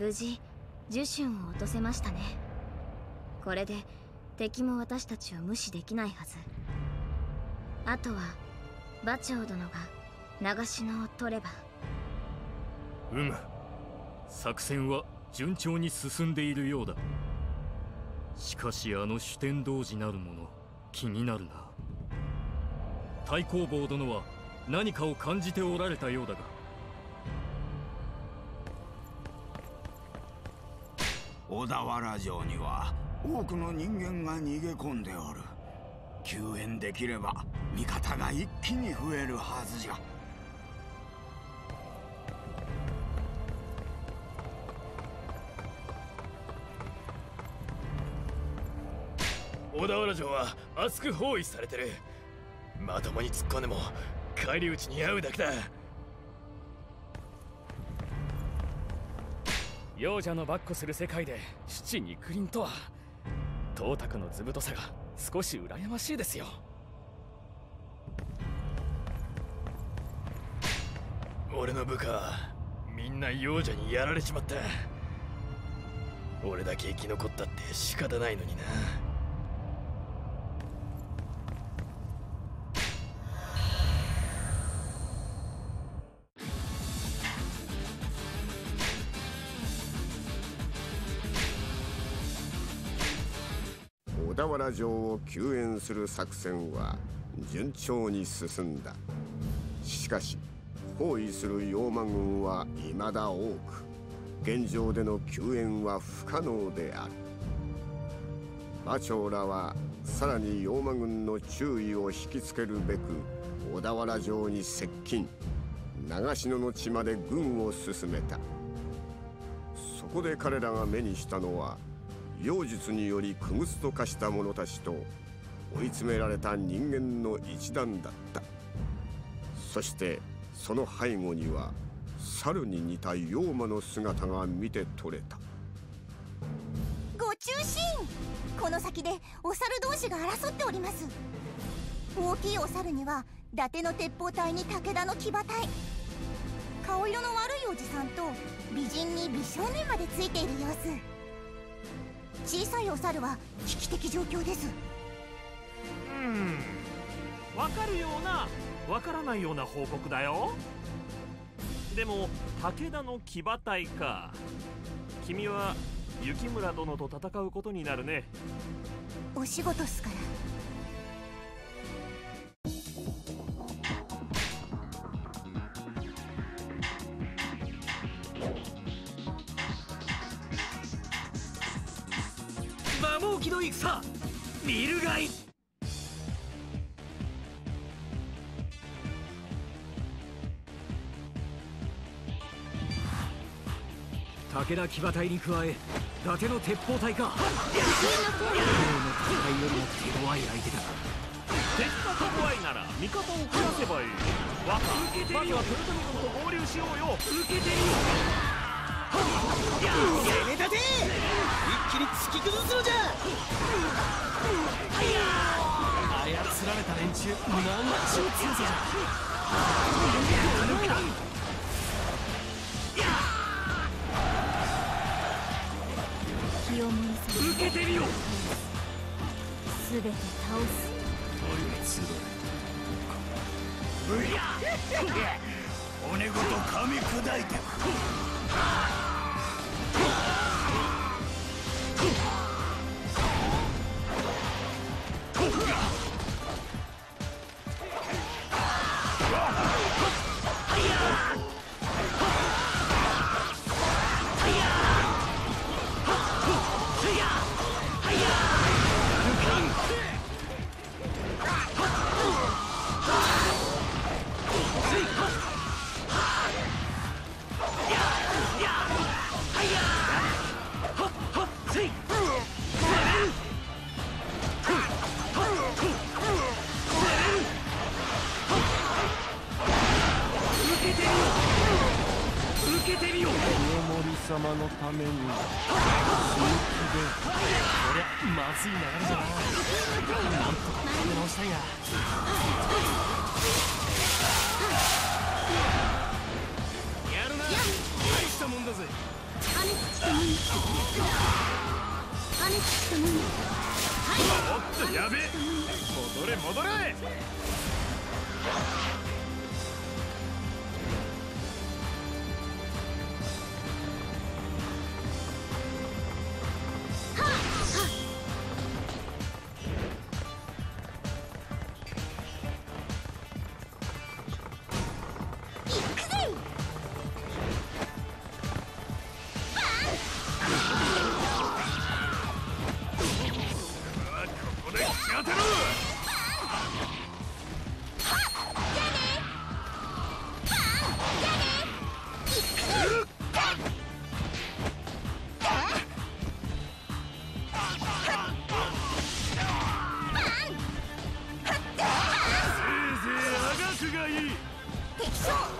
無事樹春を落とせましたね。これで敵も私たちを無視できないはず。あとは馬長殿が長篠を取れば。うむ。作戦は順調に進んでいるようだ。しかしあの主天童子なる者気になるな。太公望殿は何かを感じておられたようだが。小田原城には多くの人間が逃げ込んでおる。救援できれば味方が一気に増えるはずじゃ。小田原城は厚く包囲されてる。まともに突っ込んでも返り討ちに遭うだけだ。幼者の跋扈する世界で七肉林とは董卓の図太さが少し羨ましいですよ。俺の部下みんな幼女にやられちまった。俺だけ生き残ったって仕方ないのにな。田原城を救援する作戦は順調に進んだ。しかし包囲する妖魔軍は未だ多く現状での救援は不可能である。馬長らはさらに妖魔軍の注意を引きつけるべく小田原城に接近。長篠の地まで軍を進めた。そこで彼らが目にしたのは妖術により傀儡と化した者たちと追い詰められた人間の一団だった。そしてその背後には猿に似た妖魔の姿が見て取れた。ご中心！この先でお猿同士が争っております。大きいお猿には伊達の鉄砲隊に武田の騎馬隊。顔色の悪いおじさんと美人に美少年までついている様子。小さいお猿は危機的状況です。うん。わかるようなわからないような報告だよ。でも武田の騎馬隊か。君は雪村殿と戦うことになるね。お仕事っすから摩耗機の戦見るがいい。武田騎馬隊に加え伊達の鉄砲隊か。今日の戦いよりも手強い相手だ。敵が手強いなら味方を増やせばいい。わかまずはトルトミ君と合流しようよ。受けてるよ攻め立て一気に突き崩すのじゃ。操られた連中なんちゅう。強さじゃ受けてみよすべて倒す骨ごと噛み砕いて熱い流れななんとか立て直したいがやるな大したもんだぜ羽根つきともに羽根つきともにはいおっとやべ戻れ戻れ。Shot!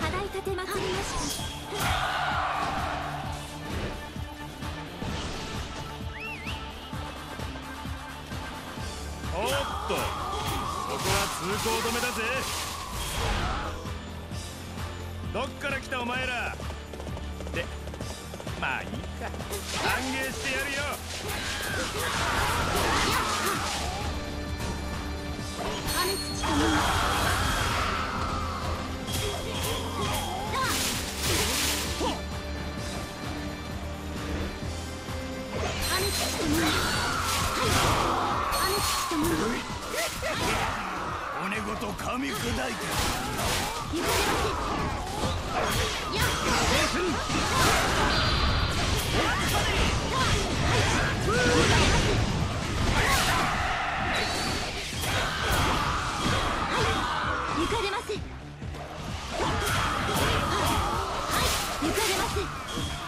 払い立てまつりましたおっとそこは通行止めだぜ。どっから来たお前らでまあいいか。歓迎してやるよ。り砕いてやかれますはい、はい、行かれます。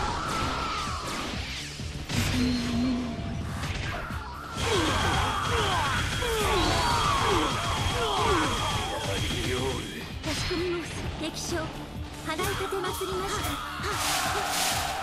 歴史払い立てまつりました。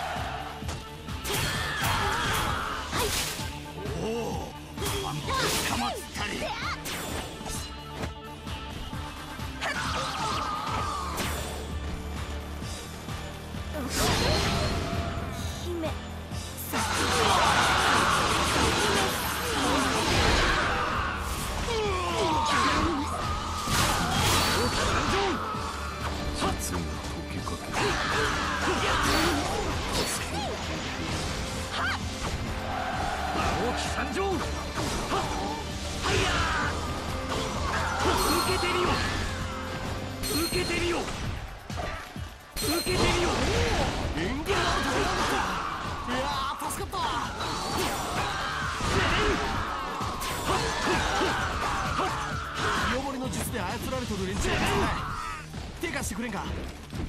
手貸してくれんか。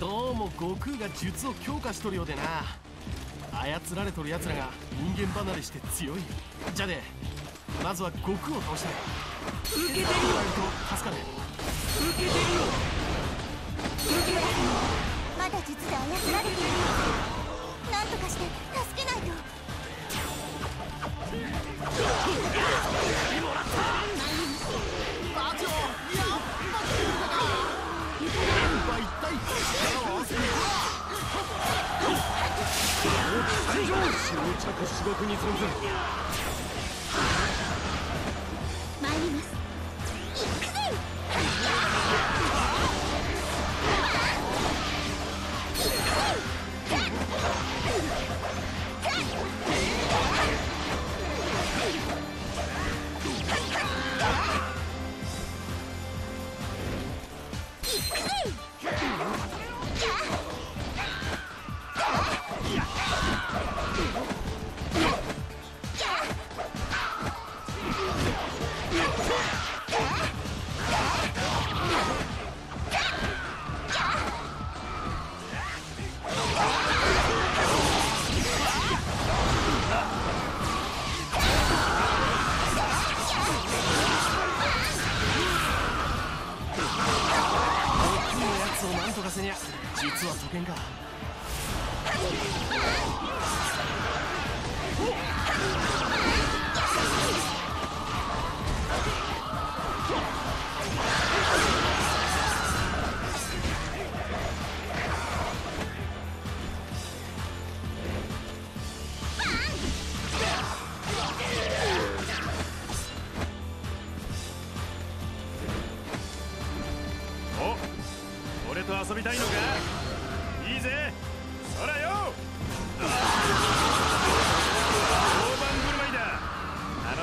どうも悟空が術を強化しとるようでな。操られとる奴らが人間離れして強い。じゃでまずは悟空を倒したい受けてるよ。と助かる。受けてるよ。受けてる。まだ術で操られているなんとかして助けないと。参上執着至極に存在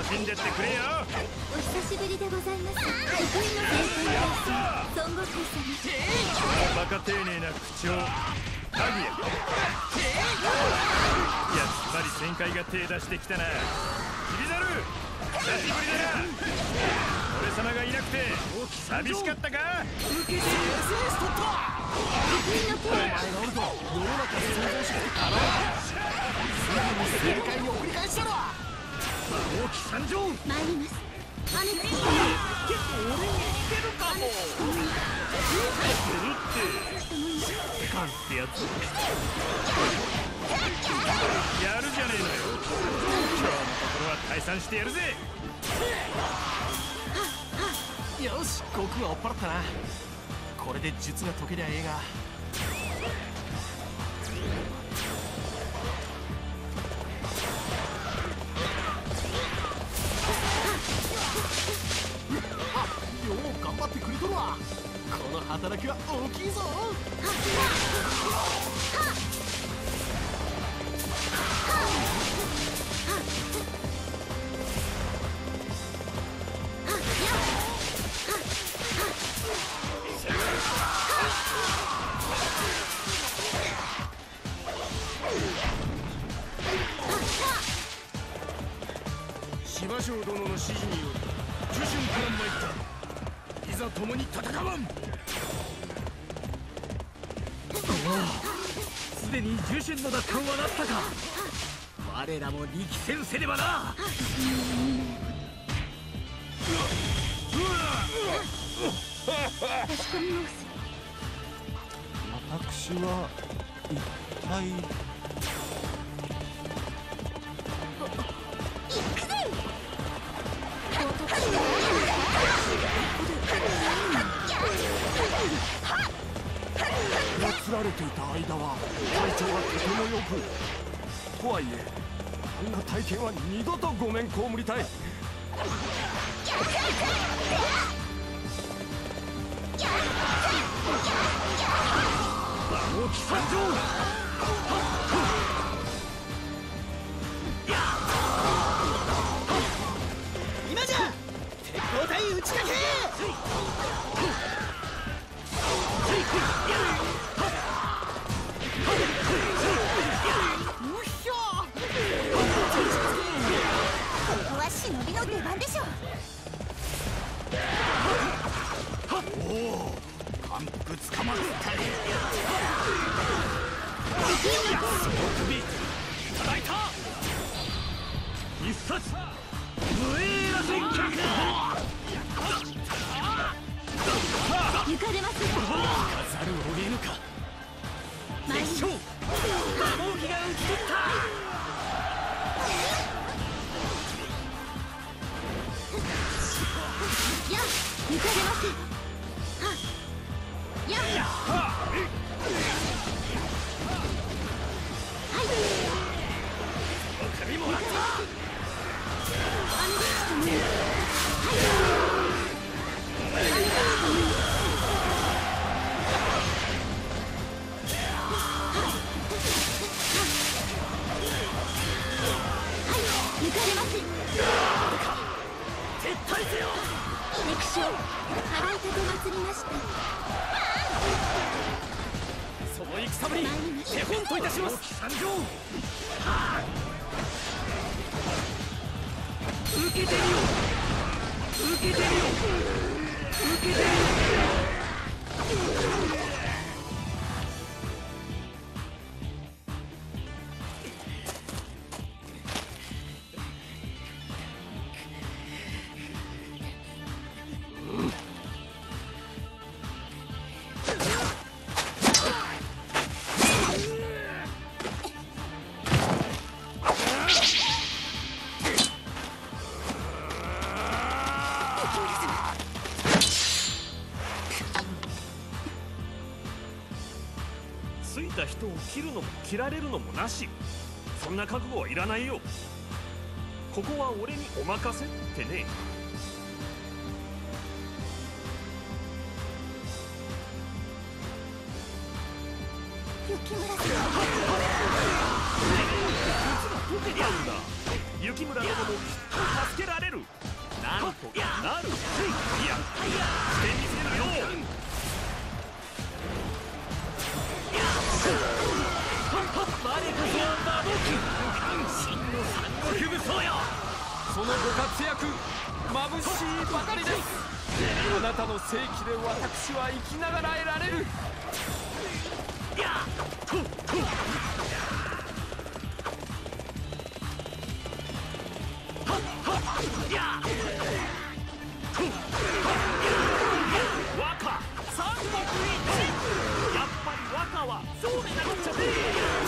しんでってくれよ。お久しぶりでございます得意の先輩大孫悟空様バカ丁寧な口調ハグややっぱり旋回が手出してきたな。キリザル久しぶりだな。俺様がいなくて寂しかったか受けて SS 取ったお前がおると世の中想像してかなわすぐに正解に送り返したろ。大き参上参ります雨が結構俺に似てるかもカンってやつやるじゃねえのよ今日のところは退散してやるぜよし悟空は追っ払ったな。これで術が解けりゃええが。ってくれとるわ。この働きは大きいぞ。芝生殿の指示により受信から参った。いざ共に戦わん。すでに重心の奪還はなったか。我らも力戦せねばな。私は一体られていた間は体調はとても良くとはいえあんな体験は二度とごめん被りたい。大き参上。今じゃ。鉄砲隊打ち掛け捕まったりその首叩いた必殺無栄ら戦脚行かれますざるを得ぬか絶唱魔王機が討ち取ったや行かれます。撤退せよ敵将払い。立て祭りましたその戦ぶり手本といたします。参上受けてみよ受けてみよ受けてみよついた人を切るのも切られるのもなし。そんな覚悟はいらないよ。ここは俺にお任せってね。雪村さん。雪村殿もそのご活躍眩しいばかりです。あなたの正規で私は生きながらえられる。和歌三国一やっぱり和歌はそうでなくちゃね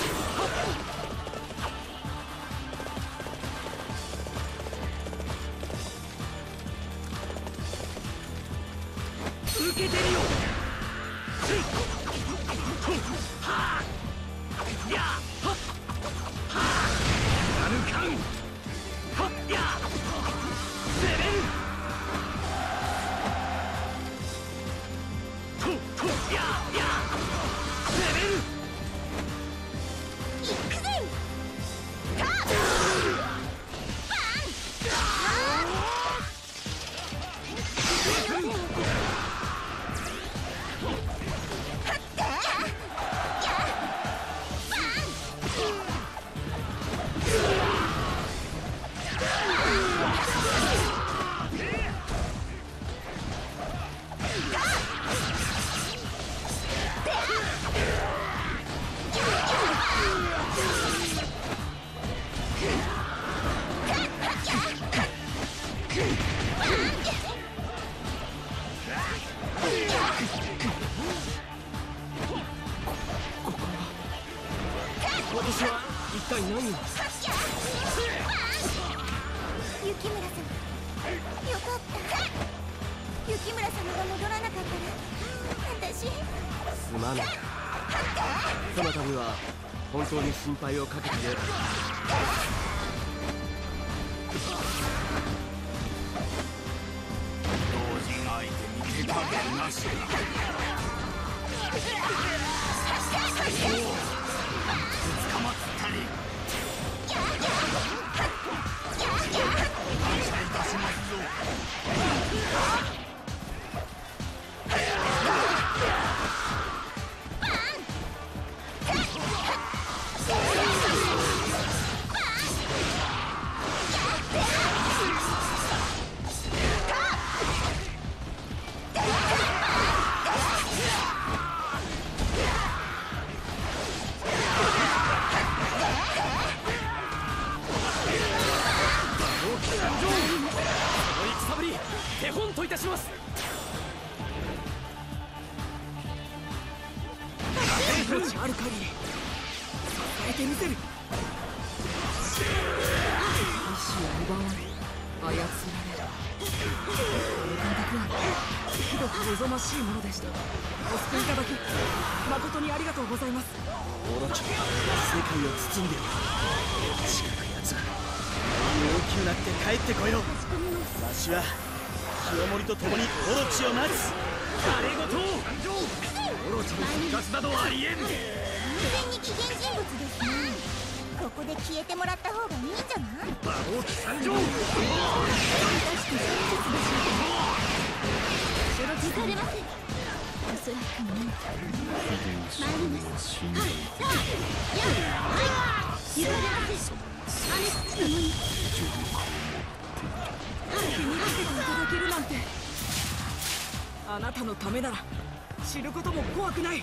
心配をかけて志を奪われ操られるこの感覚はひどく望ましいものでしたお救いいただき誠にありがとうございます。オロチ世界を包んでおる近く奴は大きくなって帰ってこようわしは清盛と共にオロチを待つ誰事オロチの復活などありえん完全に危険人物です。ねここで消えてもらった方がいいんじゃない馬王騎参上果たして真実でしょうか承知されませんおそらくね参りますはいさあやはい許されませんアネックス様に逃がせていただけるなんてあなたのためなら知ることも怖くない。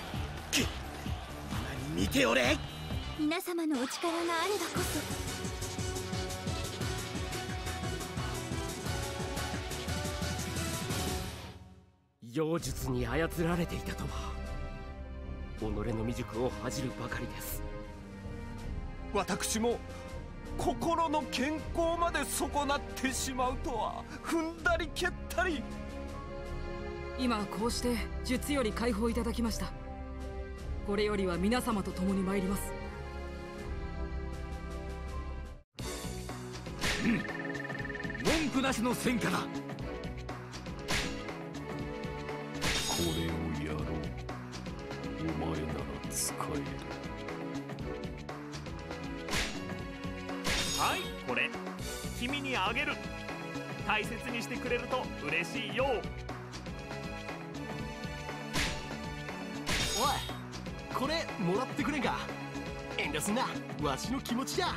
何見ておれ皆様のお力があればこそ。妖術に操られていたとは己の未熟を恥じるばかりです。私も心の健康まで損なってしまうとは踏んだり蹴ったり。今こうして術より解放いただきました。これよりは皆様と共に参ります文句なしの戦果だ。これをやろう。お前なら使える。はいこれ。君にあげる。大切にしてくれると嬉しいよ。おいこれもらってくれんか？遠慮すんな。わしの気持ちだ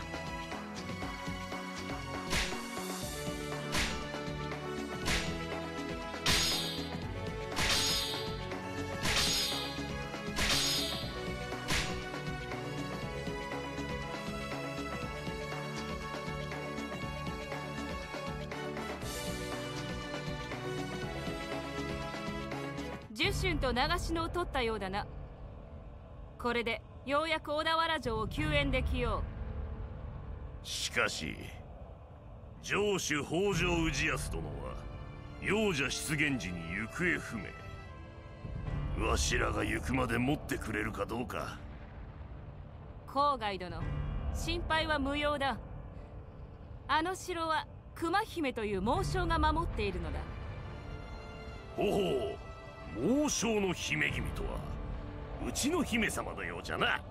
十春と長篠を取ったようだな。これでようやく小田原城を救援できよしかし城主北条氏康殿は幼者出現時に行方不明。わしらが行くまで持ってくれるかどうか。う郊外殿心配は無用だ。あの城は熊姫という猛将が守っているのだ。ほほう王将の姫君とはうちの姫様のようじゃな。